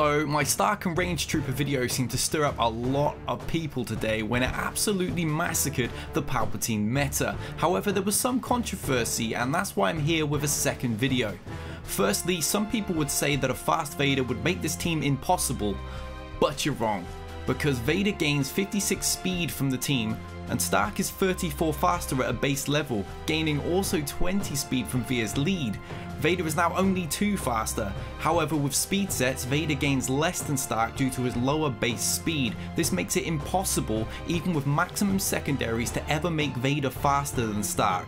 So my Starck and Range Trooper video seemed to stir up a lot of people today when it absolutely massacred the Palpatine meta. However, there was some controversy and that's why I'm here with a second video. Firstly, some people would say that a fast Vader would make this team impossible, but you're wrong because Vader gains 56 speed from the team and Starck is 34 faster at a base level, gaining also 20 speed from Veers' lead. Vader is now only 2 faster, however with speed sets Vader gains less than Starck due to his lower base speed. This makes it impossible even with maximum secondaries to ever make Vader faster than Starck.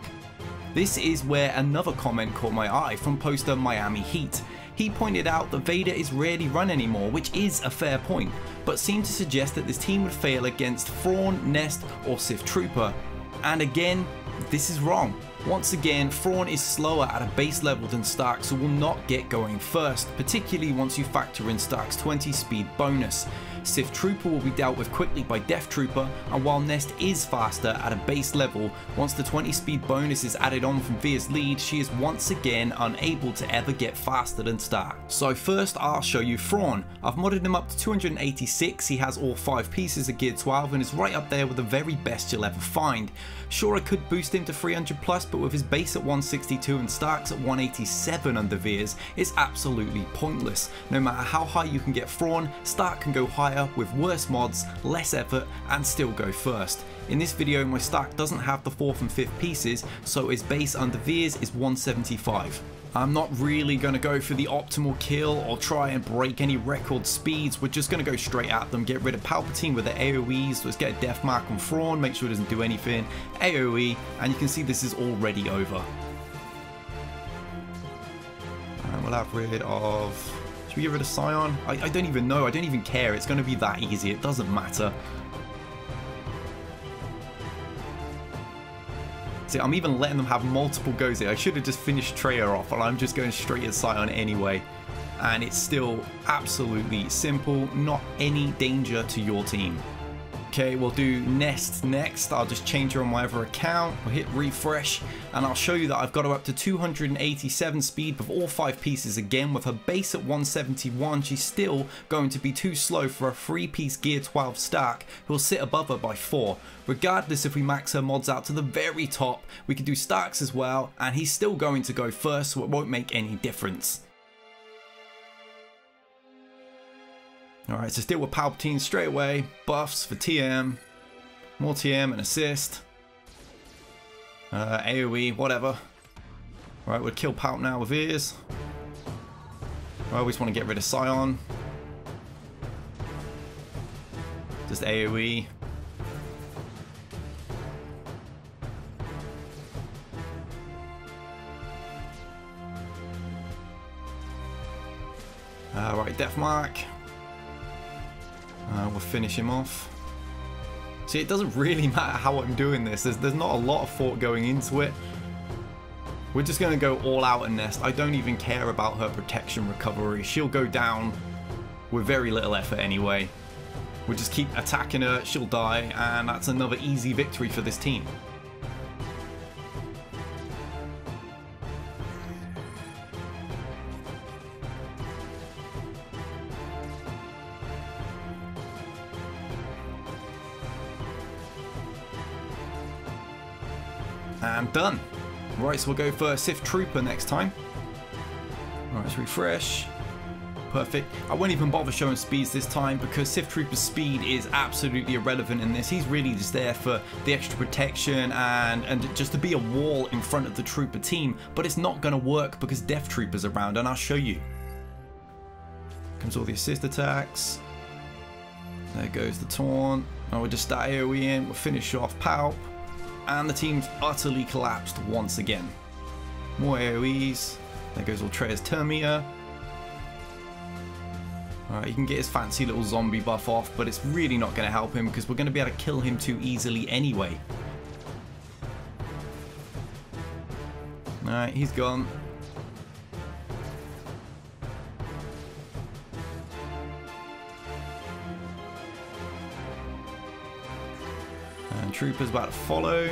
This is where another comment caught my eye from poster Miami Heat. He pointed out that Vader is rarely run anymore, which is a fair point, but seemed to suggest that this team would fail against Thrawn, Nest or Sith Trooper. And again, this is wrong. Once again, Thrawn is slower at a base level than Starck so will not get going first, particularly once you factor in Starck's 20 speed bonus. Sith Trooper will be dealt with quickly by Death Trooper, and while Nest is faster at a base level, once the 20 speed bonus is added on from Veers' lead, she is once again unable to ever get faster than Starck. So first I'll show you Thrawn. I've modded him up to 286, he has all 5 pieces of Gear 12 and is right up there with the very best you'll ever find. Sure I could boost him to 300 plus, but with his base at 162 and Starck's at 187 under Veers, it's absolutely pointless. No matter how high you can get Thrawn, Starck can go higher with worse mods, less effort and still go first. In this video my Starck doesn't have the 4th and 5th pieces so his base under Veers is 175. I'm not really going to go for the optimal kill or try and break any record speeds, we're just going to go straight at them, get rid of Palpatine with the AoEs, let's get a death mark on Thrawn, make sure it doesn't do anything, AoE, and you can see this is already over. And we'll have rid of should we get rid of Sion? I, I don't even know. I don't even care. It's going to be that easy. It doesn't matter. See, I'm even letting them have multiple goes here. I should have just finished Traya off, and I'm just going straight at Sion anyway. And it's still absolutely simple. Not any danger to your team. Okay, we'll do Nest next. I'll just change her on my other account. We'll hit refresh and I'll show you that I've got her up to 287 speed with all five pieces again. With her base at 171, she's still going to be too slow for a three piece gear 12 Starck who'll sit above her by four. Regardless if we max her mods out to the very top, we can do stacks as well and he's still going to go first so it won't make any difference. Alright, so deal with Palpatine straight away. Buffs for TM. More TM and assist. Uh, AoE, whatever. Right, we'll kill Palp now with ears. I always want to get rid of Sion. Just AoE. Alright, Death Mark. Uh, we'll finish him off. See, it doesn't really matter how I'm doing this. There's, there's not a lot of thought going into it. We're just going to go all out in Nest. I don't even care about her protection recovery. She'll go down with very little effort anyway. We'll just keep attacking her, she'll die, and that's another easy victory for this team. And done. Right, so we'll go for Sith Trooper next time. Right, let's refresh. Perfect. I won't even bother showing speeds this time because Sith Trooper's speed is absolutely irrelevant in this. He's really just there for the extra protection and, and just to be a wall in front of the Trooper team. But it's not going to work because Death Trooper's around and I'll show you. Comes all the assist attacks. There goes the taunt. And we'll just start AoE in. We'll finish off Palp and the team's utterly collapsed once again. More AoEs. There goes Ultrea's Termia. Alright, he can get his fancy little zombie buff off, but it's really not going to help him because we're going to be able to kill him too easily anyway. Alright, he's gone. Troopers about to follow.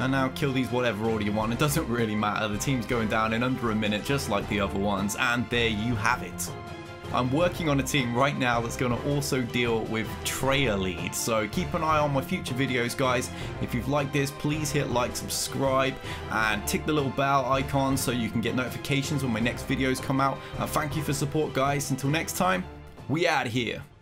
And now kill these whatever order you want. It doesn't really matter. The team's going down in under a minute, just like the other ones. And there you have it. I'm working on a team right now that's going to also deal with Traya lead. So keep an eye on my future videos, guys. If you've liked this, please hit like, subscribe, and tick the little bell icon so you can get notifications when my next videos come out. And thank you for support, guys. Until next time, we out here.